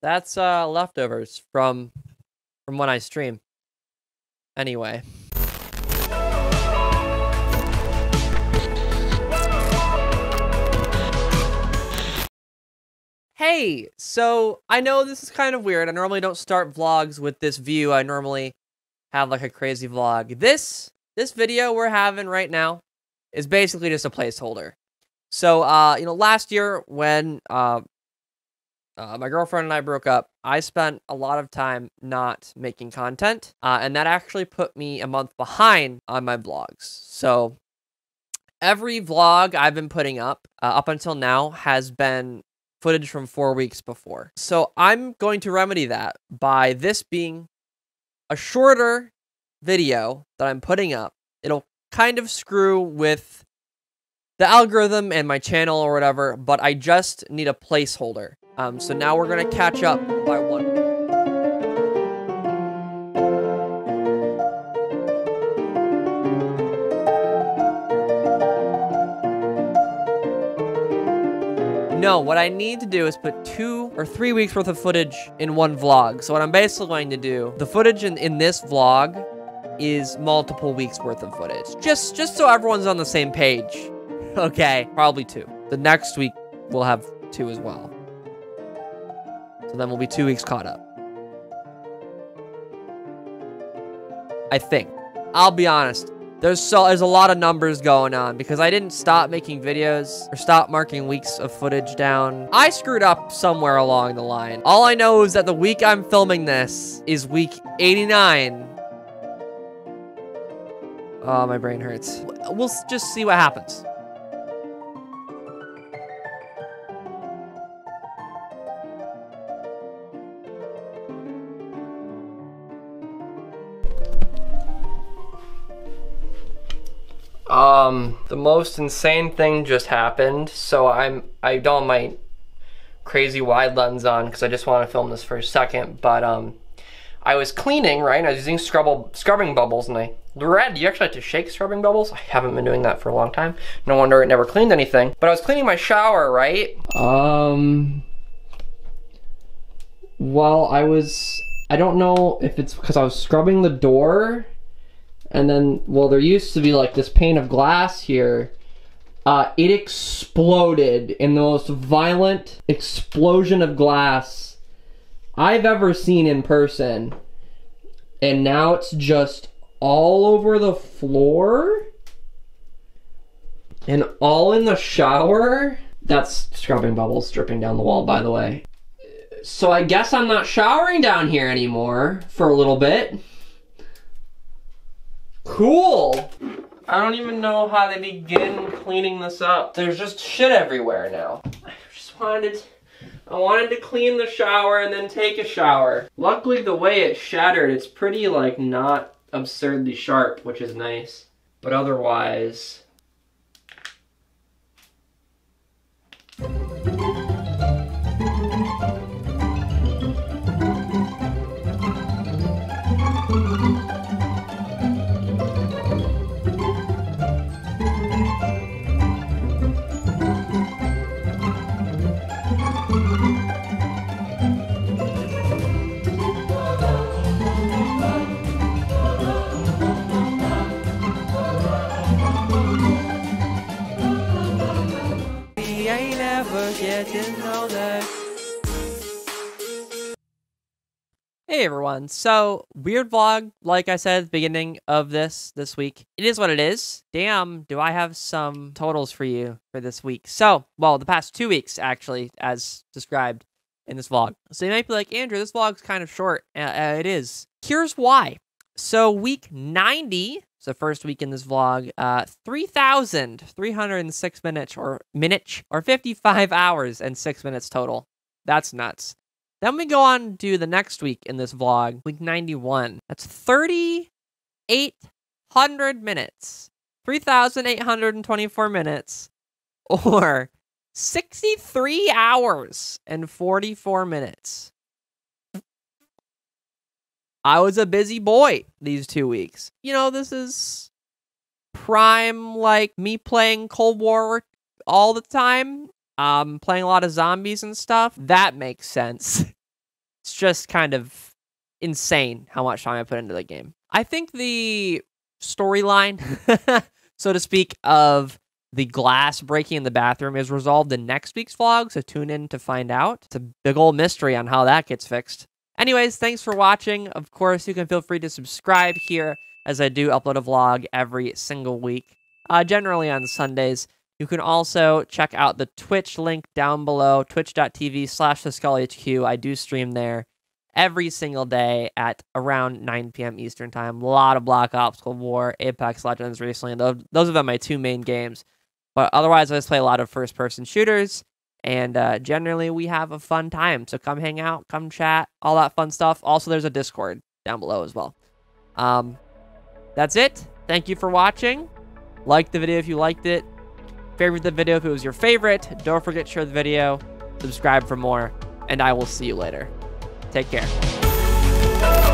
That's uh leftovers from from when I stream. Anyway. Hey, so I know this is kind of weird. I normally don't start vlogs with this view. I normally have like a crazy vlog. This this video we're having right now is basically just a placeholder. So, uh, you know, last year when uh, uh, my girlfriend and I broke up, I spent a lot of time not making content, uh, and that actually put me a month behind on my vlogs. So, every vlog I've been putting up uh, up until now has been footage from four weeks before. So, I'm going to remedy that by this being a shorter video that I'm putting up. It'll kind of screw with the algorithm and my channel or whatever, but I just need a placeholder. Um, so now we're going to catch up by one. No, what I need to do is put two or three weeks worth of footage in one vlog. So what I'm basically going to do, the footage in, in this vlog is multiple weeks worth of footage. Just, just so everyone's on the same page. Okay, probably two. The next week, we'll have two as well. So then we'll be two weeks caught up. I think. I'll be honest. There's so there's a lot of numbers going on because I didn't stop making videos or stop marking weeks of footage down. I screwed up somewhere along the line. All I know is that the week I'm filming this is week 89. Oh, my brain hurts. We'll just see what happens. Um, the most insane thing just happened. So I'm I don't my crazy wide lens on because I just want to film this for a second. But um, I was cleaning right. I was using scrubble scrubbing bubbles, and I read you actually have to shake scrubbing bubbles. I haven't been doing that for a long time. No wonder it never cleaned anything. But I was cleaning my shower, right? Um. Well, I was. I don't know if it's because I was scrubbing the door and then, well, there used to be like this pane of glass here. Uh, it exploded in the most violent explosion of glass I've ever seen in person. And now it's just all over the floor and all in the shower. That's scrubbing bubbles dripping down the wall, by the way. So I guess I'm not showering down here anymore for a little bit. Cool. I don't even know how they begin cleaning this up. There's just shit everywhere now. I just wanted, I wanted to clean the shower and then take a shower. Luckily the way it shattered, it's pretty like not absurdly sharp, which is nice. But otherwise, Hey everyone, so weird vlog, like I said at the beginning of this this week. It is what it is. Damn, do I have some totals for you for this week. So, well, the past two weeks actually, as described in this vlog. So you might be like, Andrew, this vlog's kind of short. Uh, uh, it is. Here's why. So week 90, so first week in this vlog, uh, 3,306 minutes or minutes or 55 hours and six minutes total. That's nuts. Then we go on to the next week in this vlog, week 91. That's 3,800 minutes. 3,824 minutes. Or 63 hours and 44 minutes. I was a busy boy these two weeks. You know, this is prime, like, me playing Cold War all the time um, playing a lot of zombies and stuff, that makes sense. it's just kind of insane how much time I put into the game. I think the storyline, so to speak, of the glass breaking in the bathroom is resolved in next week's vlog, so tune in to find out. It's a big old mystery on how that gets fixed. Anyways, thanks for watching. Of course, you can feel free to subscribe here as I do upload a vlog every single week, uh, generally on Sundays. You can also check out the Twitch link down below, twitch.tv slash HQ. I do stream there every single day at around 9 p.m. Eastern Time. A lot of Black Ops, Cold War, Apex Legends recently. Those, those have been my two main games. But otherwise, I just play a lot of first person shooters. And uh, generally, we have a fun time. So come hang out, come chat, all that fun stuff. Also, there's a Discord down below as well. Um, that's it. Thank you for watching. Like the video if you liked it. Favorite the video if it was your favorite. Don't forget to share the video. Subscribe for more. And I will see you later. Take care.